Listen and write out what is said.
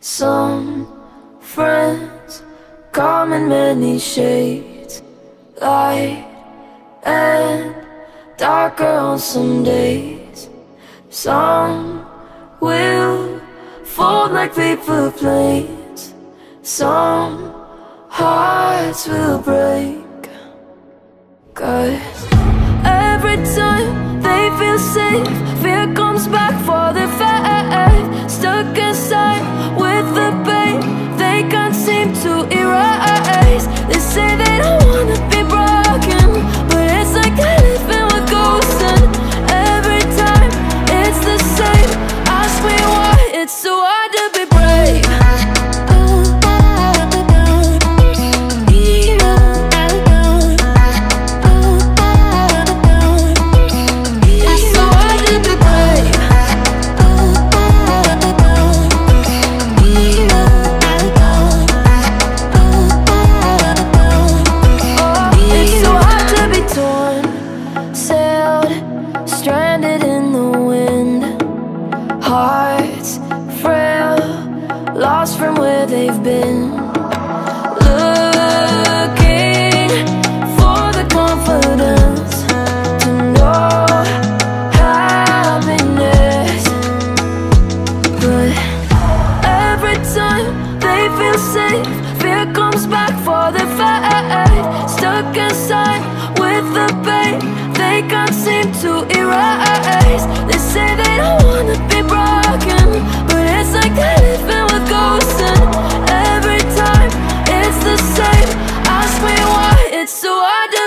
Some friends come in many shades, light and darker on some days. Some will fold like paper planes. Some hearts will break. Cause every time they feel safe, fear comes back for the Hearts frail, lost from where they've been. Looking for the confidence to know happiness. But every time they feel safe, fear comes back for the fight. so I